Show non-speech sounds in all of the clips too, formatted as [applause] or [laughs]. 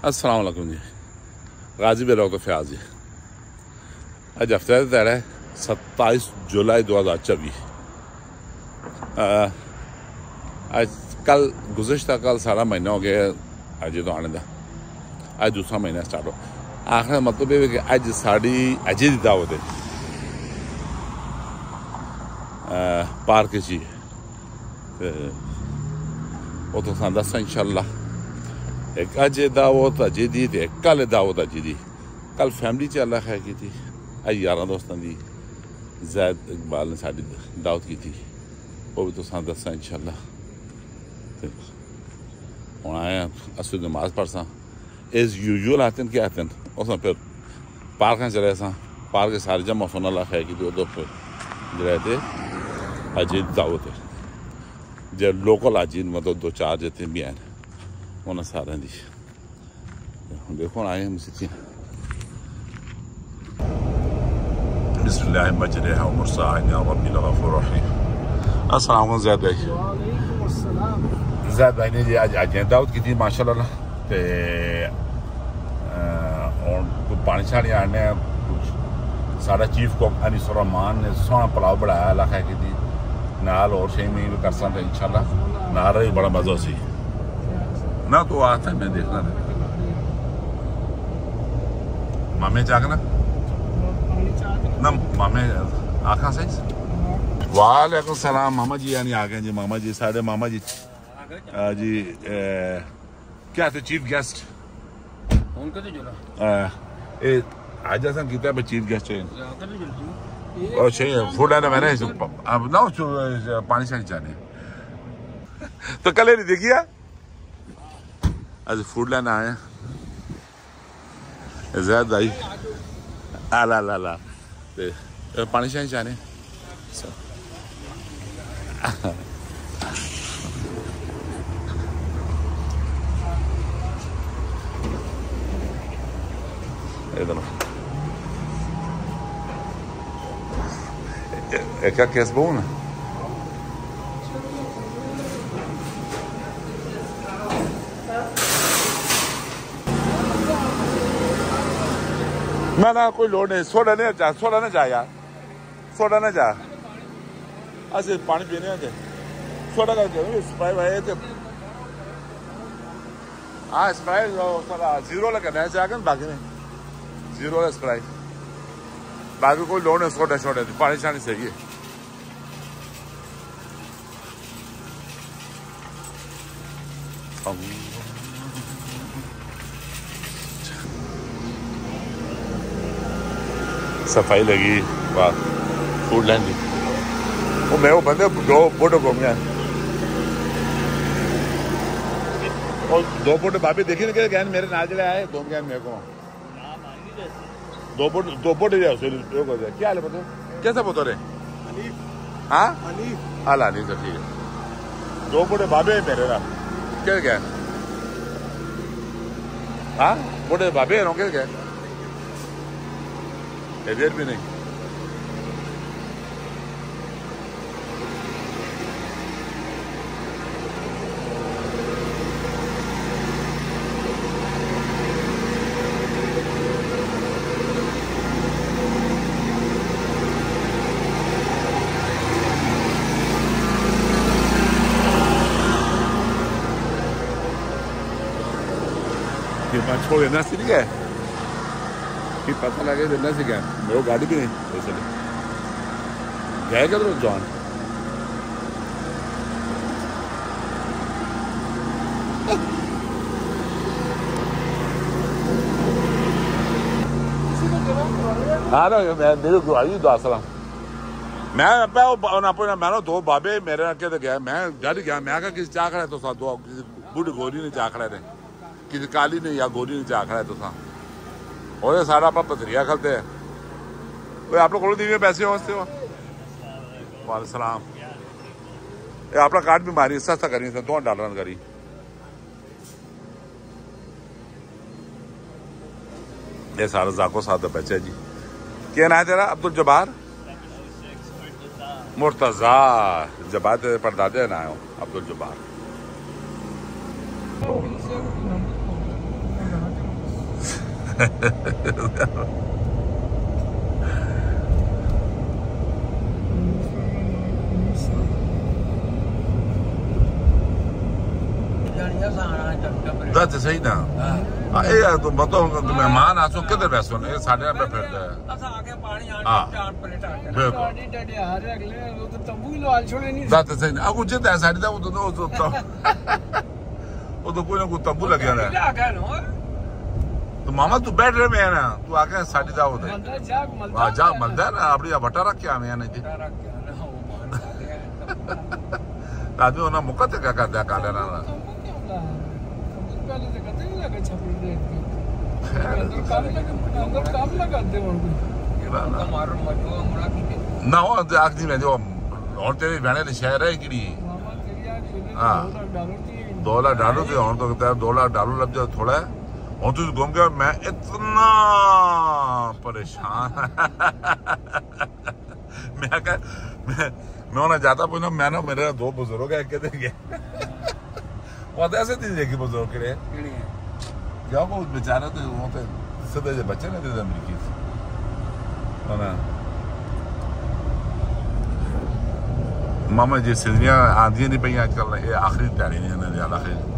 वालेकुम जी। गाजी तो फयाज जी। अज हफ़्ते ध्याड़ा है, सत्ताईस जुलाई दो हज़ार चौबीस अज कल गुजशत कल सारा महीना हो गया अज तो आने का अज दूसरा महीना स्टार्ट हो। आखने मतलब ये कि अज साड़ी अजे की दावत है। पार्क च ही ते ਉਹ एक अज दावत अज दी ते एक कल दावत अज दी कल फैमिली चल अल्लाह खैर की थी अज यार दोस्तों की जैद इकबाल ने साड़ी दावत की थी वह भी तुसा दसा इंशाला हूँ आया अस नमाज़ पढ़सा। एज यूजल आते हैं क्या आते हैं उस फिर पार्क चले असा पार्क सारे जमा फ़ोन अल्लाह खैर की थी उदो फिर जरा थे अजीत दावत है जो लोकल अजीन मतलब दो चार जितने भी हैं सारा चीफ कुक अनिस रहमान ने सोहना पुलाव बनाया इलाका नाल और शेम में भी कर सकते इंशाल्लाह नारा ही बड़ा मज़ा सी ना तो आता है मैं देखना था मामे जागना ना। मामे आखा सही वालेकुम सलाम मामा जी यानी आ गए जी मामा जी साढ़े मामा जी। आ, जी ए, क्या थे चीफ गेस्ट? उनका तो जुला ए आज ऐसा कितना चीफ गेस्ट है? ज़्यादा भी जुलती और चाहिए फ़ूड आना मैंने अब ना पानी शानी चाहने तो कल नहीं आज फ़ूड लेना आए ज़्यादा आई आला ला ला ते पानी शानी इधर É que aquece bom, né? ना ना कोई लोड नहीं, सोडा नहीं जा, सोडा ना जा यार। सोडा ना जा। ऐसे पानी पीने के सोडा का स्प्राइट है तो हाँ स्प्राइट ज़ीरो लगाना है जाकर बाकी नहीं ज़ीरो है स्प्राइट बाकी कोई लोन है छोटे छोटे पानी शानी सही है सफ़ाई लगी, वाह फ़ूड लाइन दी वो मैं वो बंदे दो फ़ोटो घूम गया। और दो फ़ोटो भाभी देखी ना क्या मेरे नाच आए, घूम गया मेरे को। दो फुट दो फुट ही है क्या हाल है कैसा पता रे? हाँ? हाल आनी तो ठीक है। दो फुट बाबे मेरे ना क्या क्या? हाँ? फुट बाबे नो क्या? क्या इधर भी नहीं che faccio le del nasti che? Me lo guardi bene? Questo lì. Gaya kadar John? हाँ ना मैं मेरे को आई दो असलम मैं मैं अपने मैं दो बाबे मेरे अगे तो गया मैं डर गया मैं कहा किसी चाह खड़ा है तो सा दो किसी बूढ़ी गोरी ने चाह खड़ा है किसी काली ने या गोरी ने चाह खड़ा तो सा आप पथरिया खलते हैं कोई आप लोग को दी पैसे हो वास्ते हो वाले सलाम ये अपना कार्ड भी मारी सस्ता करी दो डॉलर करी ये सारा जाको साथ बच्चे जी क्या ना है तेरा अब्दुल जबार मुर्तजा जबार तेरे परदादे ना आयो अब्दुल जबार ਜਾਣੀਆਂ ਸਾਣਾ ਟੱਪ ਟੱਪ ਦਾ ਤੇ ਸਹੀ ਨਾ। ਆ ਇਹ ਆ ਤੂੰ ਬਤੋ ਮਹਿਮਾਨ ਆਸੋ ਕਿੱਧਰ ਬੈਸੋ ਨੇ ਸਾਡੇ ਨਾਲ ਫਿਰਦਾ ਹੈ ਅਸਾਂ ਆ ਕੇ ਪਾਣੀ ਆਣ ਹਾਂ। ਚਾਰ ਪਲੇਟ ਆ ਕੇ ਬਿਲਕੁਲ। ਤੁਹਾਡੀ ਡੜਿਆਰ ਅਗਲੇ ਉਹ ਤਾਂ ਤੰਬੂ ਹੀ ਲਵਾ ਛੋੜੇ ਨਹੀਂ। ਦਾ ਤੇ ਸਹੀ ਨਾ। ਅਗੂ ਜਿੱਦਾਂ ਸਾਡੇ ਦਾ ਉਦੋਂ ਉਦੋਂ [laughs] ਉਦੋਂ ਕੋਈ ਨਾ ਕੋਈ ਤੰਬੂ ਲੱਗਿਆ ਰਿਹਾ। तो मामा तू बैठ रहे मैं ना तू आके साड़ी दाव दे है जा मलदा हाँ, ना अपनी बटा रख क्या आवे ने जी आदमी होना मुकत तो क्या कर दिया काले [laughs] ना ना। ना हो आखदी में जो और तेरे बहने तो शहर है कि हाँ। दो लाख डालो तो और तो कहता है दो लाख डालो लग जाओ थोड़ा। है और तुझ घूम गया मैं इतना परेशान [laughs] मैं कह मैं, उन्हें जाता पूछना मैं ना मेरे दो बुज़ुर्ग है कहते गए ऐसे बुज़ुर्ग के लिए। जाओ तो सीधे जो बच्चे थे अमरीकी से। मामा जी सीजनियाँ आदि नहीं पे अजकल आखिरी तैयारी नहीं आखिरी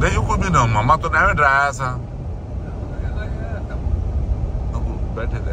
Δεν έχω πει να μαμά τον Άρεν Ράσα. Να που πέτε δε.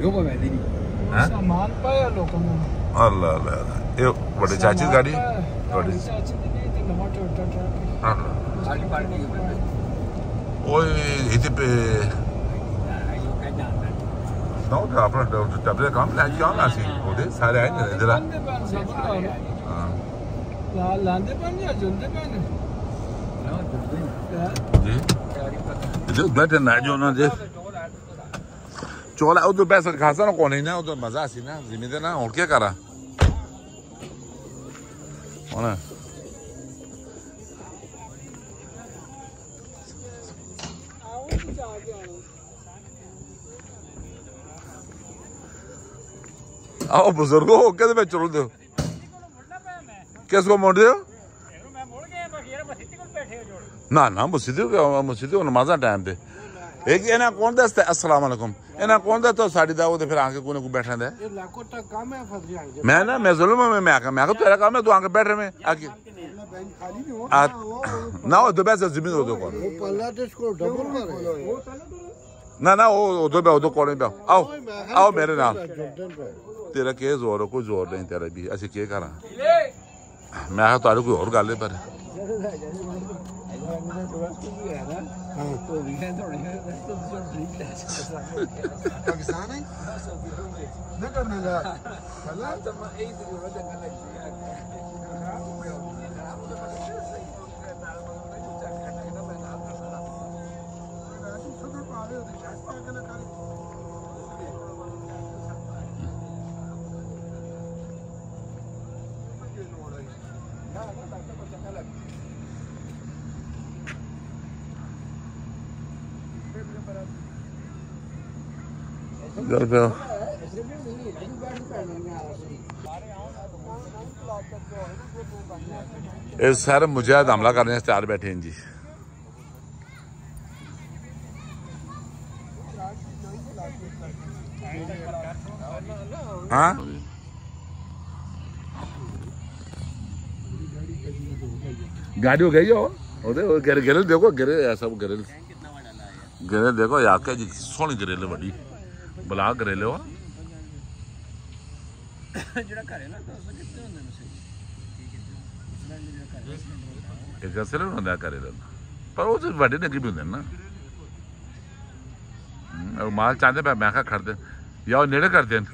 ਬੈਠੇ ਤੇ ਅਰੇ ਪਾਰਟੀ ਕਰ ਖੈਰ ਅਸੀਂ ਉਧਰ ਦੇ ਕੋਨੇ ਬੈਠਾ ਬੈਠੇ ਬੈਠੇ ਬੈਠੇ ਬੈਠੇ ਬੜੀ ਦੁਨੀਆ ਬੈਠੀ ਬੈਠੀ ਆਓ ਐਲਐਨਜੀ ਯੋ ਬਵੇ ਦੀ ਹੈਂ? ਸਾਮਾਨ ਪਾਇਆ ਲੋਕਾਂ ਨੂੰ ਅੱਲਾ ਅੱਲਾ ਅੱਲਾ। ਇਹ ਵੱਡੇ ਚਾਚੀ ਦੀ ਗਾੜੀ ਤੁਹਾਡੀ ਤੁਹਾਡੀ ਚਾਚੀ ਦੀ ਨਹੀਂ ਤੇ ਨਵਾਂ ਟੋਟਾ ਟਰੱਕ ਅੱਲਾ ਸਾਡੀ ਪਾਰਟੀ ਹੈ ਓਏ ਇਹਦੇ ਪੇ ਯੋ ਕਹਿ ਜਾਂਦਾ ਨਾ ਉਹ ਤਾਂ ਆਪਣਾ ਟੱਬਰੇ ਕੰਮ ਲੈ ਕੇ ਆਉਣਾ ਸੀ ਉਹਦੇ ਸਾਰੇ ਆਏ ਨੇ ਇਧਰ ਲਾਂਦੇ ਪੈਣ ਸਭ ਨੂੰ ਹਾਂ ਲਾ ਲਾਂਦੇ ਪੈਣ ਜਾਂ ਜੁੰਦੇ ਪੈਣ ਨਾ ਦੁੱਧ ਹੈਂ? ਜੀ ਤਿਆਰੀ ਕਰ ਜੋ ਬੈਠੇ ਨਾ ਜੋ ਨਾ ਜੇ चोला उधर पैसा खासा ना कोने ना उधर मज़ा सी ना जिम्मेदार ना और क्या करा? होना आओ बुजुर्गो हो के मैं चल किस को मोड़ दो? ना ना मुसीदी मुसीदी नमाजा टाइम पे ਇੱਕ ਇਹਨਾਂ ਕੌਣ ਦੱਸਦਾ ਅਸਲਾਮ ਅਲੈਕੁਮ ਇਹਨਾਂ ਕੌਣ ਦੱਸਦਾ ਸਾਡੀ ਦਾ ਉਹਦੇ ਫਿਰ ਆ ਕੇ ਕੋਨੇ ਕੋ ਬੈਠਾ ਹੁੰਦਾ ਇਹ ਲਾਕੋ ਤੱਕ ਕੰਮ ਹੈ ਫਸ ਜਾਣਗੇ ਮੈਂ ਨਾ ਮੈਂ ਜ਼ੁਲਮ में मैं आका मैं आका तेरा काम है तू आके बैठ रहे में आके ਬੈਂਕ ਖਾਲੀ ਨਹੀਂ ਹੋ आ ना वो तो वैसे जमीन उधर कौन ਉਹ ਪੱਲਾ ਤੇ ਸਕੋ ਡਬਲ ਕਰੇ ना ना वो उधर पे उधर कौन पे आओ आओ मेरे नाल तेरा के जोर है कोई जोर नहीं तेरा भी ਅਸੀਂ ਕੀ ਕਰਾਂ ਮੈਂ ਕਿਹਾ ਤੁਹਾਡੇ ਕੋਈ ਹੋਰ Pakistani? [laughs] No, you're. जाओ जाओ सर मुजाहिद हमला करने तैयार बैठे हैं जी। हाँ? गाड़ी हो गई हो गिर ग्रिल, देखो, ग्रिल, ऐसा ग्रिल। ग्रिल देखो आके जी सोनी ग्रिल बड़ी। ਬਲਾ ਗਿਰੇਲ ਹੋ ਜਿਹੜਾ ਘਰੇ ਨਾ ਤਾਂ ਉਸ ਕਿੱਥੇ ਹੁੰਦੇ ਨੇ ਸਹੀ ਇੱਕ ਅਸਲ ਹੁੰਦਾ ਕਰੇ ਪਰ ਉਹ ਤੇ ਵੱਡੇ ਲੱਗੇ ਵੀ ਹੁੰਦੇ ਨੇ ਨਾ ਹਮ, ਉਹ ਮਾਲ ਚਾਹੁੰਦੇ ਪਏ ਮੈਂ ਕਿਹਾ ਖੜਦੇ ਜਾਂ ਉਹ ਨੇੜੇ ਕਰਦੇ ਨੇ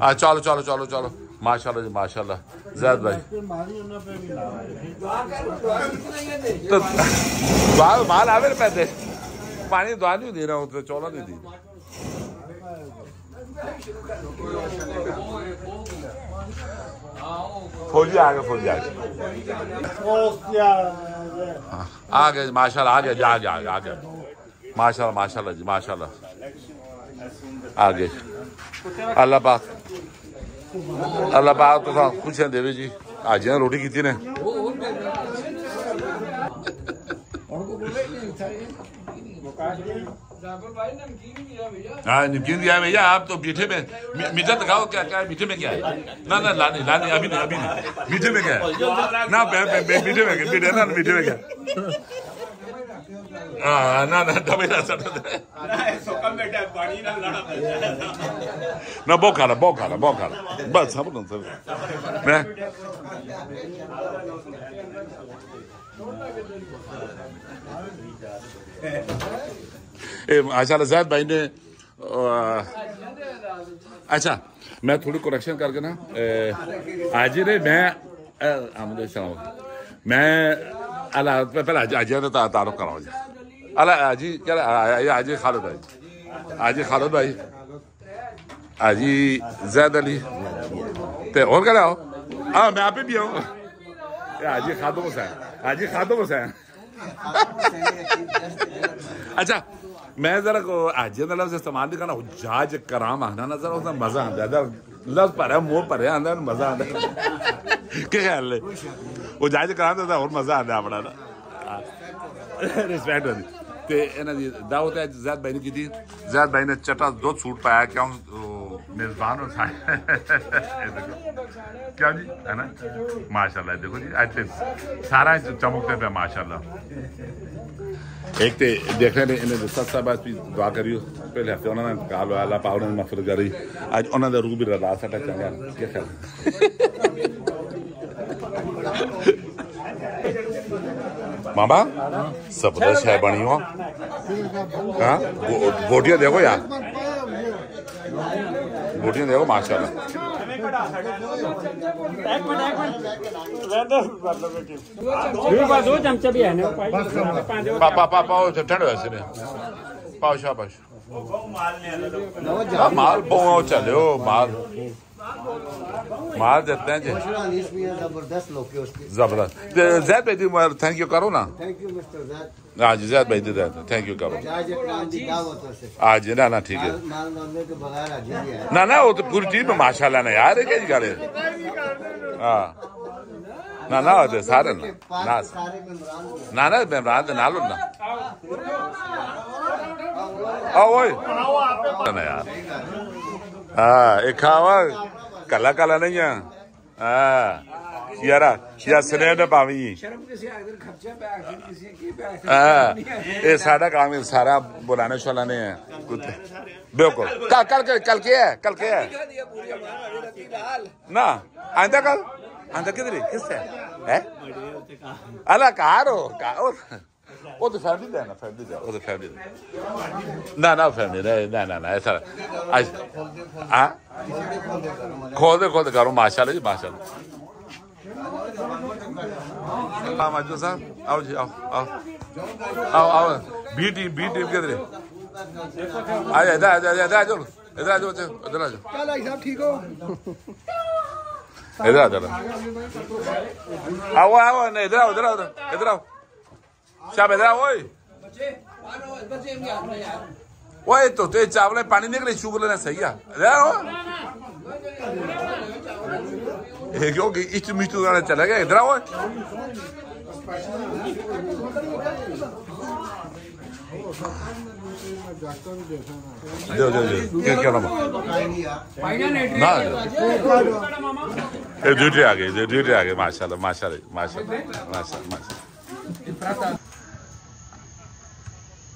हाँ चलो चलो चलो चलो। माशाल्लाह जी, माशाल्लाह। जैद भाई। तो दुआ माल आवे पैसे पानी दुआ नहीं दे रहा हूँ चौला नहीं दी। फौजी आ गए फौजी आ गए। हाँ, आ गए माशाल्लाह आ गए आ गए आ गए माशाल्लाह माशाल्लाह जी माशाल्लाह। आ गए। अल्लाह पाक अल्लाह पाक तो खुशियाँ देवे जी। आज रोटी की ने जाकुर भाई नमकीन दिया भैया हाँ नमकीन दिया है भैया, आप तो मीठे में मीठा दिखाओ क्या क्या मीठे में क्या है? ना ना, लाने लाने, अभी नहीं अभी नहीं। मीठे में क्या है? ना मीठे में मीठे ना, मीठे में क्या? हाँ, हाँ ना ना दबे ना सट ना लड़ा ना बोका खाला बोका खाला बोका खाला बस, सब ना सब ए जैद भाई ने अच्छा मैं थोड़ी करेक्शन करके ना आज ही मैं मैं, अला, पहले आज ने ता- तारुफ कराओ जी अला, आज ही, क्या आज ही खालिद भाई। आज ही खालिद भाई। आज ही जैद अली। ते और क्या हो? हाँ मैं आप भी हूँ। आज ही खादम हुसैन। हाजी खातम हुसैन अच्छा मैं जरा हाजी का लफ्ज इस्तेमाल नहीं करना जाज कराम आना ना, जरा उसका मज़ा आता है। लफ्ज भरे, मुँह भर आंदा मज़ा आता के ख्याल है? वो जाज कराम तो और मज़ा आता है अपना ना। रिस्पेक्ट होती ते इन्हों की दावत है जैद भाई ने की जैद भाई ने चटा दुध सूट पाया, क्यों? मेज़बान और देखो। क्या जी? है ना? माशाल्लाह, देखो जी आज सारा चमकते पे माशाल्लाह। एक ते देखने में इन्हें सत साहब भी दुआ करियो। पहले हफ़्ते उन्होंने काल वाला पा उन्होंने मफरत करी। अज उन्होंने रूह भी रला सटा चंगा। क्या ख्याल? मामा सब शह बनी हो। हाँ? देखो यार। ਬੋਟੀਆਂ ਦੇਖੋ ਮਾਸ਼ਾਅੱਲਾ ਐਵੇਂ ਕਢਾ ਸਕਦਾ ਇੱਕ ਮਿੰਟ ਇੱਕ ਮਿੰਟ ਰਹਿੰਦਾ ਮਤਲਬ ਕਿ ਵੀ ਬਸ। ਉਹ ਚਮਚਾ ਵੀ ਹੈ ਨਾ ਭਾਈ ਪਾ ਉਹ ਠੰਡ ਹੋਇਆ ਨੇ। ਪਾਓ ਸ਼ਾਬਾਸ਼ ਉਹ ਮਾਲ ਲੈ ਲਓ ਮਾਲ ਬਹੁਤ ਚੱਲਿਓ ਮਾਲ। माल देते हैं जी। ज़बरदस्त। ज़बरदस्त जैद भाई दी थैंक यू करो ना। हाँ जी जैद भाई दी थैंक यू करो। से आज ना ना, ठीक है। ही है ना ना, वो तो पूरी टीम है माशाल्लाह ना यार है क्या जी गाले हाँ। ना ना, वो तो सारे ना ना। ना ना मेमरान दे नालो ना आओ, ओए। ना यार। ਹਾਂ ਇਹ ਖਾਵਾ ਕੱਲਾ ਕੱਲਾ ਨਹੀਂ ਆ। ਹਾਂ ਯਾਰਾ ਯਾ ਸਨੇ ਨਾ ਪਾਵੀ ਸ਼ਰਮ ਕਿਸੇ ਆਦਰ ਖਰਚਾ ਬੈਗ ਕਿਸੇ ਕੀ ਬੈਗ ਇਹ ਸਾਡਾ ਕੰਮ ਹੈ ਸਾਰਾ ਬੁਲਾਣੇ ਸ਼ੋਲਾ ਨੇ। ਕੁੱਤੇ ਬਿਲਕੁਲ। ਕੱਲ ਕੱਲ ਕੱਲ ਕੀ ਹੈ? ਕੱਲ ਕੀ ਹੈ? ਨਾ ਆਂਦਾ ਕੱਲ? ਆਂਦਾ ਕਿਧਰੇ? ਕਿਸ ਹੈ? ਅਲਾ ਕਾਰੋ ਕਾਰੋ किससे अला कहारो का और वो फैमिली ना फैमिली वो फैमिली ना ना फैमिली नहीं ना ना ना ऐसा आज खोल दे खोल दे करो माशाल्लाह जी माशाल्लाह माजू साहब आओ जी आओ आओ आओ आओ बी टीम बी टीम किधर आ जा इधर आ इधर आ जाओ इधर आ जाओ इधर आ जाओ क्या भाई साहब ठीक इधर आ जरा आओ आओ नहीं इधर आओ इधर आओ इधर आओ ओए। हाथ में यार ओए तो ते चावल पानी निकले शुगर लेना सही है इधर आओ ये क्यों कि इच मिष्टू गाना चला गया इधर आओ दो दो दो क्या क्या नाम ना ड्यूटी आ गई ड्यूटी आ गई माशाल्लाह माशाल्लाह माशाल्लाह माशाल्लाह माशाल्लाह।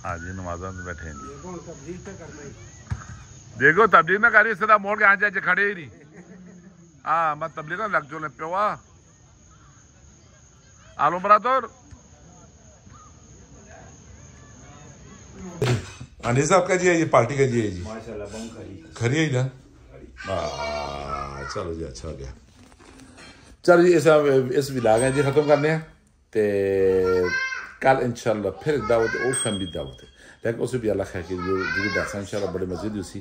हाँ जी नमाजा में बैठे हैं जी देखो तबलीग ना करी सीधा मोड़ के यहाँ जाए खड़े ही नहीं हाँ मैं तबलीग ना लग जो ले पे हुआ आलो बरादर अनिल साहब का जी है ये पार्टी का जी है जी माशाल्लाह खरी है ना ਚਲੋ ਜੀ ਅੱਛਾ ਹੋ ਗਿਆ ਚਲੋ ਜੀ ਇਸ ਇਸ ਵਿਲਾਗ ਹੈ ਜੀ ਖਤਮ ਕਰਨੇ ਆ ਤੇ कल इंशाल्लाह फिर दावत और फैमिली दावत है लेकिन उसे भी अल्लाह खैर की जो जो दस इंशाल्लाह बड़े मज़े दी उसी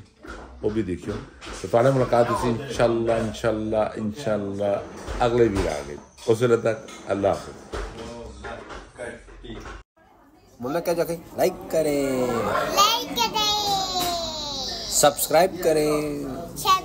वो भी देखियो तो ताले मुलाकात उसी इंशाल्लाह इंशाल्लाह इंशाल्लाह अगले विलाग है उस वेले तक अल्लाह हाफिज़ बोलना क्या जाके लाइक करें लाइक करें सब्सक्राइब करें